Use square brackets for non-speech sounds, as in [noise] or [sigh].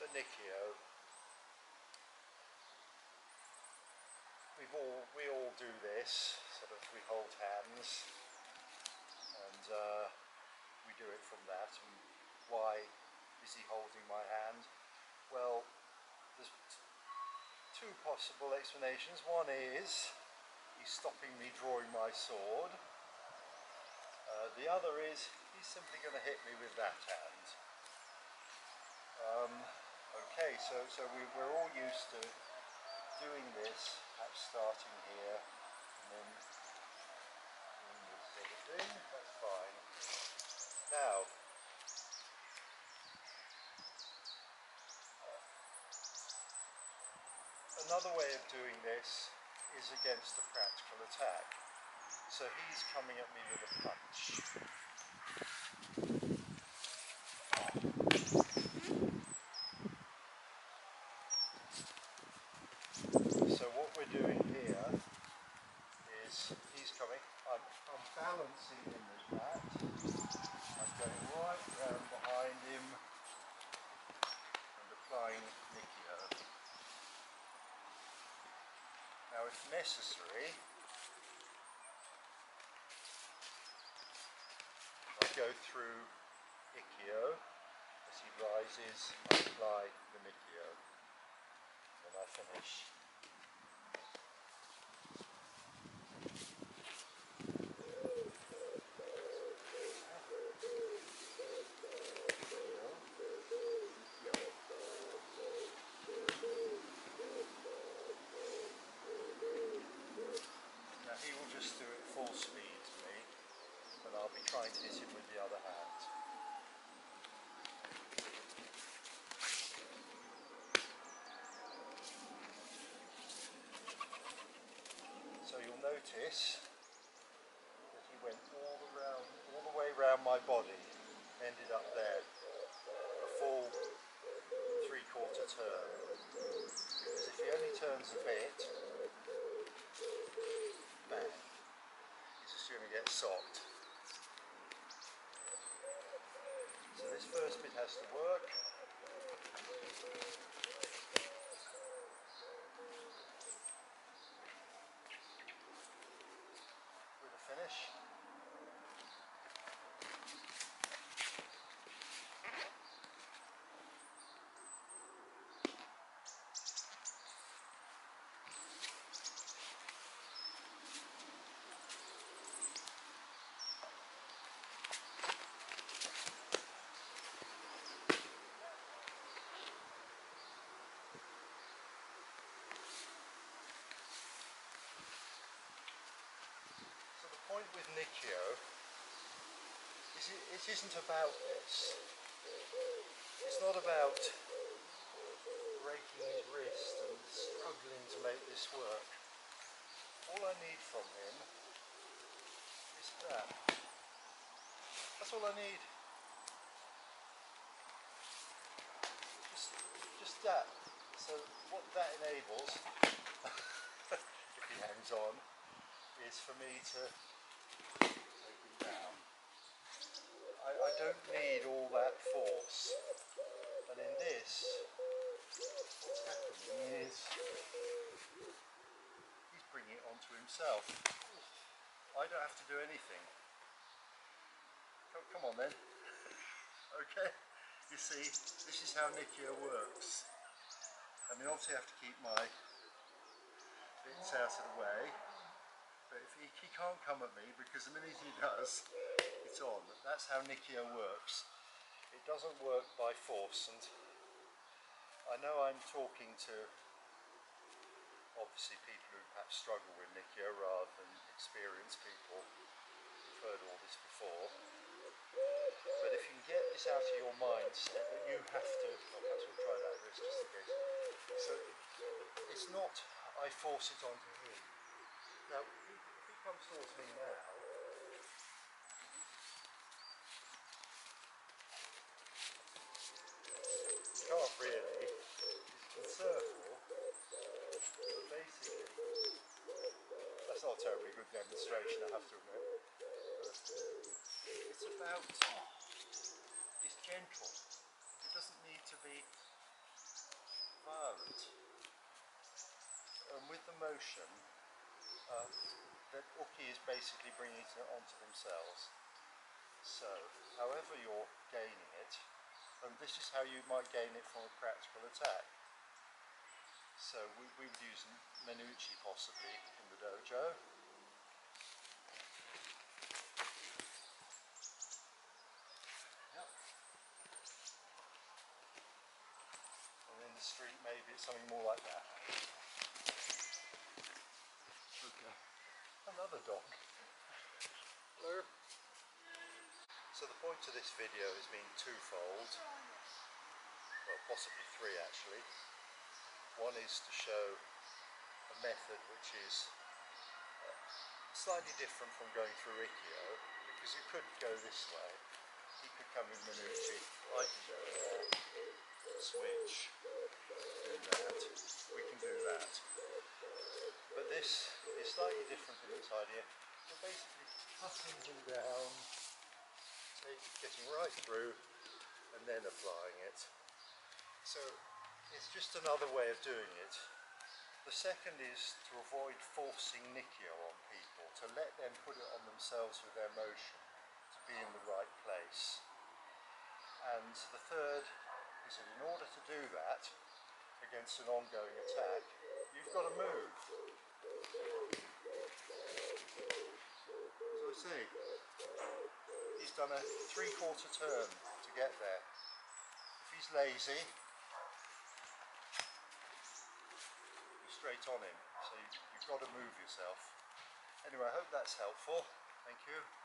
So Nikkyo, we've all we all do this. Sort of we hold hands, and uh, we do it from that. And why is he holding my hand? Well, there's two possible explanations. One is he's stopping me drawing my sword. Uh, the other is he's simply going to hit me with that hand. Um, okay, so so we, we're all used to doing this, starting here and then doing this sort of thing. That's fine. Now, another way of doing this is against a practical attack. So he's coming at me with a punch. So what we're doing here is he's coming, I'm, I'm balancing him with that. I'm going right round behind him and applying Nikkyo. Now if necessary, I go through Ikkyo as he rises, I apply the Nikkyo. Then I finish. Now he will just do it full speed to me, and I'll with the other hand. So you'll notice that he went all around, all the way round my body, ended up there, a full three-quarter turn. Because if he only turns a bit, bang, he's assuming he gets get socked. So this first bit has to work. With a finish. So the point with Nikkyo is it, it isn't about this. It's not about breaking his wrist and struggling to make this work. All I need from him is that. That's all I need. Just, just that. So what that enables, [laughs] if he hangs on, is for me to take him down. I, I don't need all that force. And in this, what's happening is he's bringing himself. I don't have to do anything. Come, come on then. [laughs] okay? You see, this is how Nikkyo works. I mean, obviously I have to keep my bits out of the way. But if he, he can't come at me because the minute he [laughs] does, it's on. That's how Nikkyo works. It doesn't work by force, and I know I'm talking to obviously people who perhaps struggle with Nikkyo rather than experienced people who've heard all this before. But if you can get this out of your mindset that you have to, well, perhaps we'll try that wrist just in case. So it's not I force it onto him. Now, he comes towards me now, he can't really. He's can circle, but basically, that's not a terribly good demonstration, I have to admit. But it's about, it's gentle. It doesn't need to be violent. And with the motion, uh, the uke is basically bringing it onto themselves. So, however you're gaining it, and this is how you might gain it from a practical attack. So we, we would use Menuchi possibly in the dojo. Yep. And in the street maybe it's something more like that. Okay. Another dog. Hello. So the point of this video has been twofold. Well, possibly three actually. One is to show a method which is uh, slightly different from going through Ikkyo, because you could go this way. He could come in Menuchi, I can go there, switch, do that. We can do that. But this is slightly different in its idea. You're basically cutting him down, getting right through, and then applying it. So it's just another way of doing it. The second is to avoid forcing Nikkyo on people, to let them put it on themselves with their motion, to be in the right place. And the third is that in order to do that against an ongoing attack, you've got to move. As I say, he's done a three quarter turn to get there. If he's lazy, you're straight on him. So you, you've got to move yourself. Anyway, I hope that's helpful. Thank you.